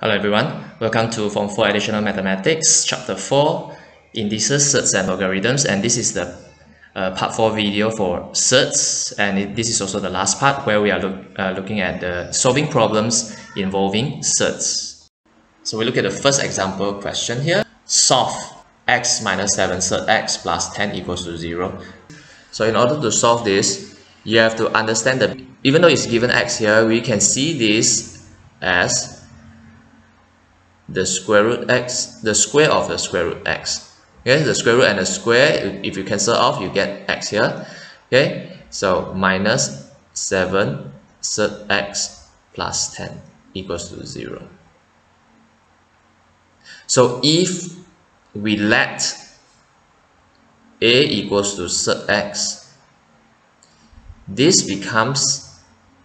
Hello everyone, welcome to Form 4 Additional Mathematics, Chapter 4, Indices, Surds and Logarithms and this is the uh, part 4 video for surds and it, this is also the last part where we are look, uh, looking at the solving problems involving surds. So we look at the first example question here. Solve x minus 7 surd x plus 10 equals to 0. So in order to solve this, you have to understand that even though it's given x here, we can see this as the square root x, the square of the square root x. Okay, the square root and the square, if you cancel off, you get x here. Okay, so minus 7 surd x plus 10 equals to 0. So if we let a equals to surd x, this becomes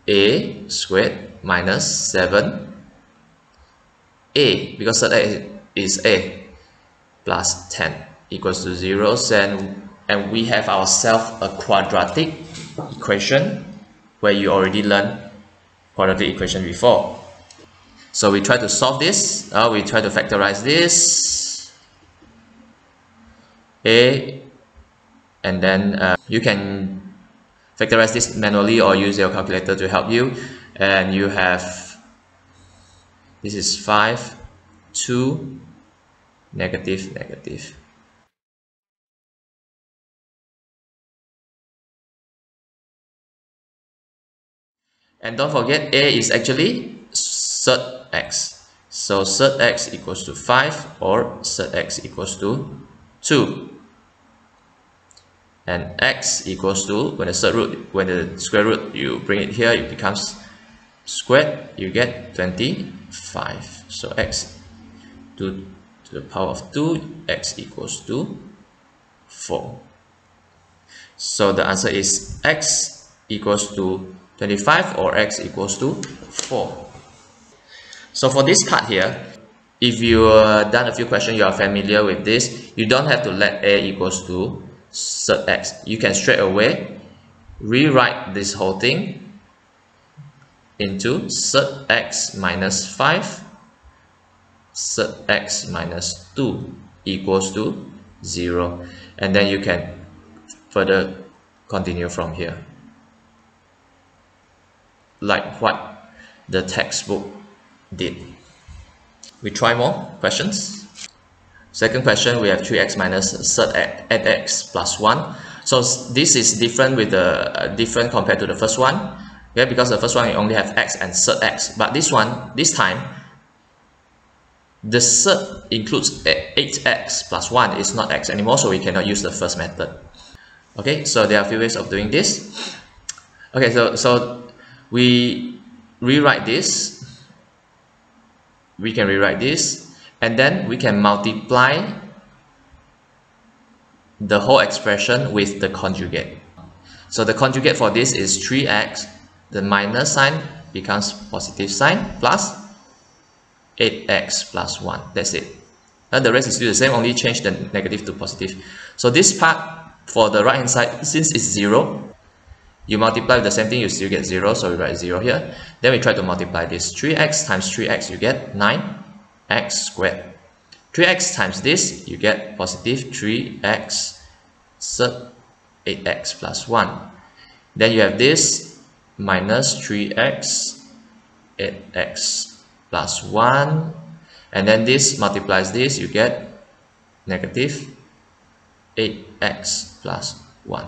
a squared minus 7 a because surd is a plus 10 equals to 0 and, and we have ourselves a quadratic equation where you already learned quadratic equation before. So we try to solve this uh, we try to factorize this a and then uh, you can factorize this manually or use your calculator to help you and you have this is 5 2 negative negative. And don't forget a is actually surd x. So surd x equals to 5 or surd x equals to 2 and x equals to when the surd root when the square root you bring it here it becomes squared you get 25 so x 2 to the power of 2 x equals to 4 so the answer is x equals to 25 or x equals to 4 so for this part here if you uh, done a few questions you are familiar with this you don't have to let a equals to surd x. You can straight away rewrite this whole thing into surd x minus 5 surd x minus 2 equals to 0 and then you can further continue from here. Like what the textbook did. We try more questions? Second question we have 3x minus at, at x plus 1 so this is different with the uh, different compared to the first one okay because the first one you only have x and surd x. But this one this time the surd includes 8x plus 1 is not x anymore so we cannot use the first method. Okay so there are a few ways of doing this. Okay so so we rewrite this. We can rewrite this. And then we can multiply the whole expression with the conjugate. So the conjugate for this is 3x the minus sign becomes positive sign plus 8x plus 1 that's it. And the rest is still the same only change the negative to positive. So this part for the right hand side since it's 0 you multiply the same thing you still get 0 so we write 0 here. Then we try to multiply this. 3x times 3x you get 9x squared. 3x times this you get positive 3x surd 8x plus 1 then you have this minus 3x 8x plus 1 and then this multiplies this you get negative 8x plus 1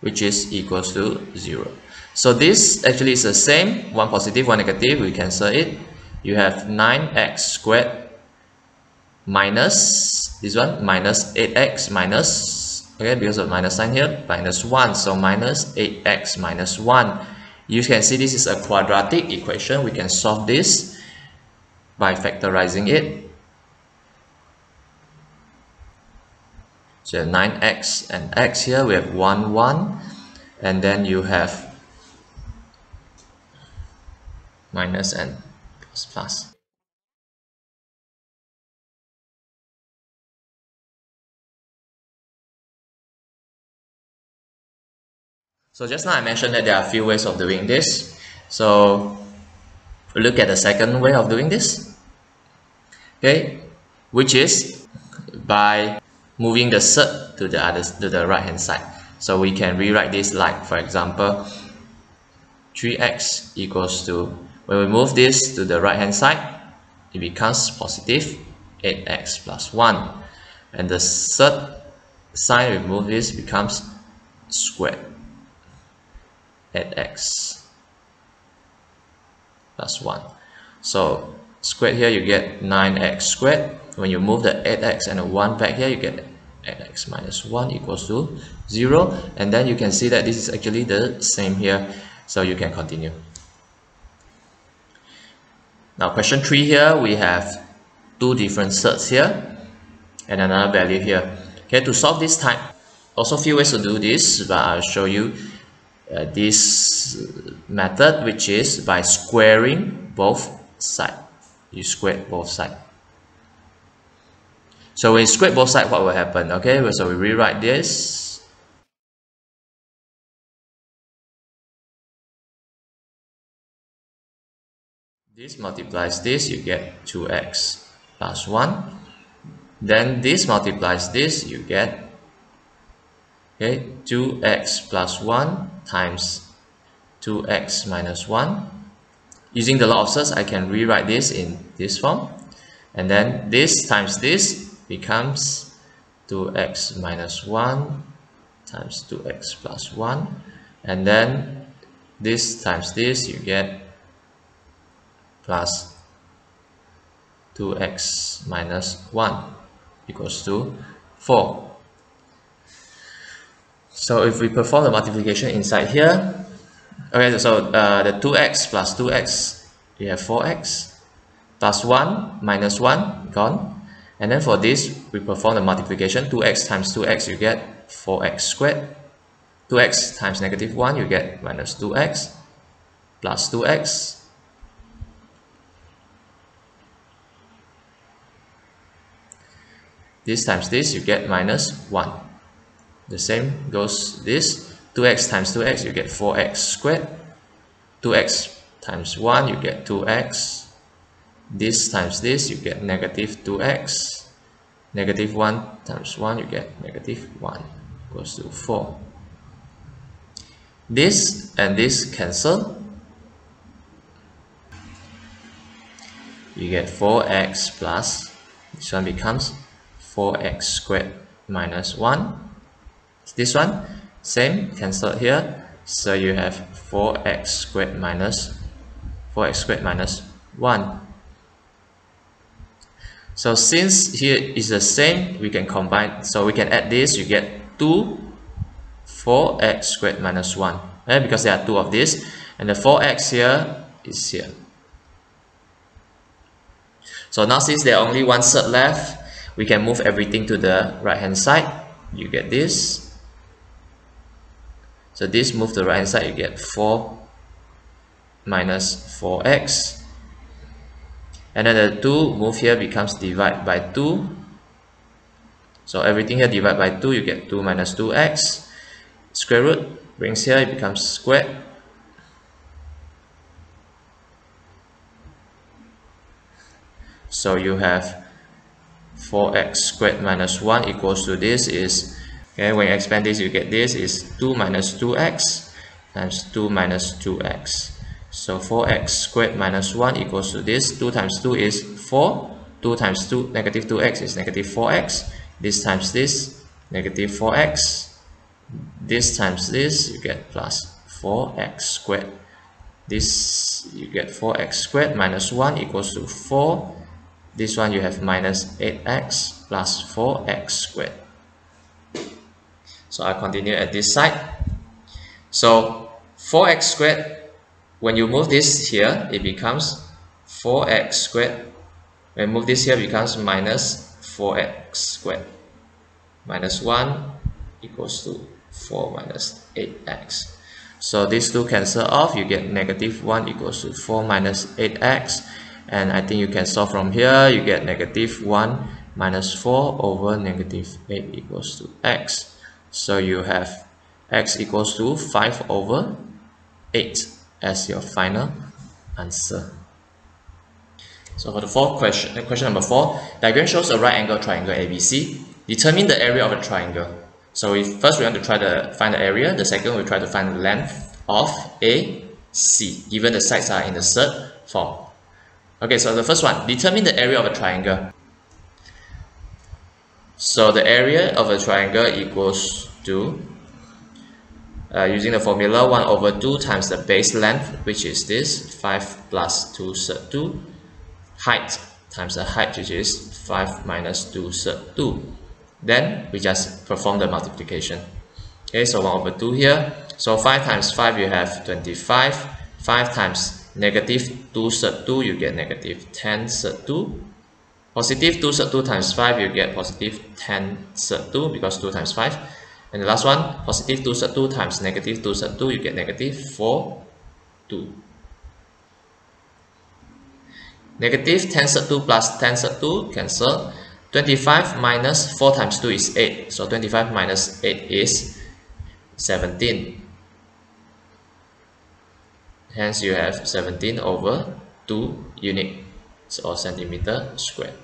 which is equals to 0 so this actually is the same one positive one negative we cancel it. You have 9x squared minus this one minus 8x minus okay because of minus sign here minus 1 so minus 8x minus 1 you can see this is a quadratic equation. We can solve this by factorizing it. So 9x and x here. We have 1 1 and then you have minus and plus plus So just now I mentioned that there are a few ways of doing this. So we look at the second way of doing this. Okay, which is by moving the surd to the other to the right hand side. So we can rewrite this like for example 3x equals to when we move this to the right hand side it becomes positive 8x plus 1 and the surd sign we move this becomes squared 8x plus 1 so squared here you get 9x squared. When you move the 8x and a 1 back here you get 8x minus 1 equals to 0 and then you can see that this is actually the same here. So you can continue. Now question 3 here we have two different surds here and another value here. Okay to solve this type also few ways to do this but I'll show you uh, this method which is by squaring both sides you square both sides so when you square both sides what will happen? Okay so we rewrite this. This multiplies this you get 2x plus 1 then this multiplies this you get okay 2x plus 1 times 2x minus 1 using the law of surds I can rewrite this in this form. And then this times this becomes 2x minus 1 times 2x plus 1 and then this times this you get plus 2x minus 1 equals to 4 so if we perform the multiplication inside here, okay, so uh, the 2x plus 2x, we have 4x, plus 1 minus 1, gone. And then for this, we perform the multiplication, 2x times 2x, you get 4x squared. 2x times negative 1, you get minus 2x, plus 2x, this times this you get minus 1 the same goes this. 2x times 2x you get 4x squared. 2x times 1 you get 2x this times this you get negative 2x negative 1 times 1 you get negative 1 equals to 4 this and this cancel. You get 4x plus. This one becomes 4x squared minus 1 this one same cancel here. So you have 4x squared minus 4x squared minus 1 so since here is the same we can combine. So we can add this you get 2 4x squared minus 1 right because there are two of this. And the 4x here is here. So now since there are only one surd left we can move everything to the right hand side. You get this so this move to the right hand side, you get 4 minus 4x. And then the 2 move here becomes divide by 2. So everything here divide by 2, you get 2 minus 2x. Square root brings here, it becomes squared. So you have 4x squared minus 1 equals to this is Okay, when you expand this, you get this is 2 minus 2x times 2 minus 2x. So 4x squared minus 1 equals to this. 2 times 2 is 4. 2 times 2, negative 2x is negative 4x. This times this, negative 4x. This times this, you get plus 4x squared. This, you get 4x squared minus 1 equals to 4. This one you have minus 8x plus 4x squared. So I continue at this side. So 4x squared, when you move this here, it becomes 4x squared. When move this here, becomes minus 4x squared. Minus 1 equals to 4 minus 8x. So these two cancel off, you get negative 1 equals to 4 minus 8x. And I think you can solve from here, you get negative 1 minus 4 over negative 8 equals to x. So you have x equals to 5 over 8 as your final answer. So for the fourth question, question number four, diagram shows a right angle triangle ABC. Determine the area of a triangle. So we first we want to try to find the area. The second we try to find the length of AC, given the sides are in the surd form. Okay, so the first one, determine the area of a triangle. So the area of a triangle equals to, uh, using the formula 1 over 2 times the base length, which is this, 5 plus 2 surd 2, height times the height which is 5 minus 2 surd 2 then we just perform the multiplication. Okay so 1 over 2 here. So 5 times 5 you have 25 5 times negative 2 surd 2 you get negative 10 surd 2 positive 2 surd 2 times 5 you get positive 10 surd 2 because 2 times 5 and the last one positive 2 surd 2 times negative 2 surd 2 you get negative 4 2 Negative 10 surd 2 plus 10 surd 2 cancel. 25 minus 4 times 2 is 8. So 25 minus 8 is 17. Hence you have 17 over 2 units or centimeter squared.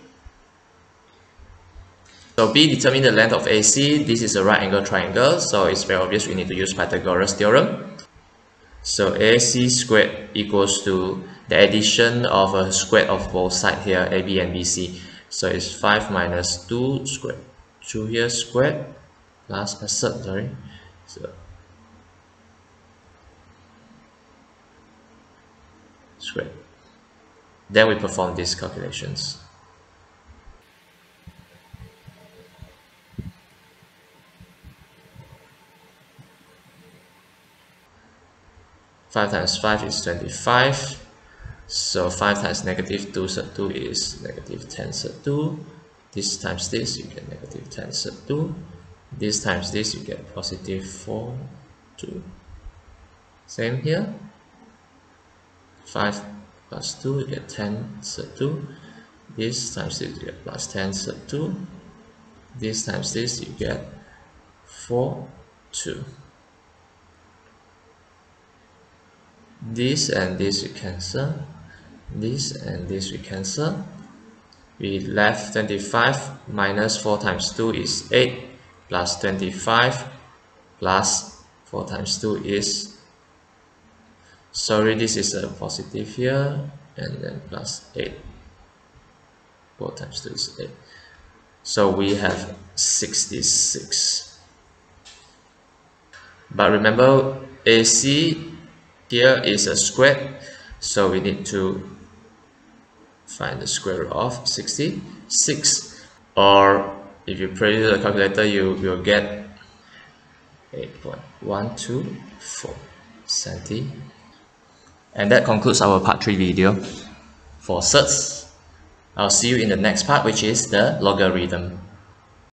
So B determine the length of AC. This is a right angle triangle. So it's very obvious we need to use Pythagoras theorem. So AC squared equals to the addition of a square of both sides here AB and BC so it's 5 minus 2 squared 2 here squared plus a third sorry so squared then we perform these calculations Five times five is twenty-five so 5 times negative 2 surd 2 is negative 10 surd 2. This times this, you get negative 10 surd 2. This times this, you get positive 4, 2. Same here. 5 plus 2, you get 10 surd 2. This times this, you get plus 10 surd 2. This times this, you get 4, 2. This and this you cancel this and this we cancel we left 25 minus 4 times 2 is 8 plus 25 plus 4 times 2 is sorry this is a positive here and then plus 8 4 times 2 is 8 so we have 66 but remember AC here is a square so we need to find the square root of 66 or if you it the calculator you will get 8.124 centi and that concludes our part 3 video for surds I'll see you in the next part which is the logarithm